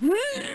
Hmm.